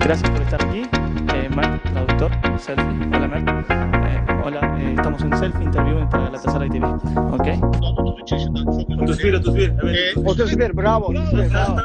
Gracias por estar aquí. Eh, traductor, selfie. Hola, Mark. Eh, hola, eh, estamos en selfie, interview para la Tazara ITV. ¿Ok? Tusvir, Tusvir. Tusvir, bravo. bravo. bravo.